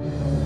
you.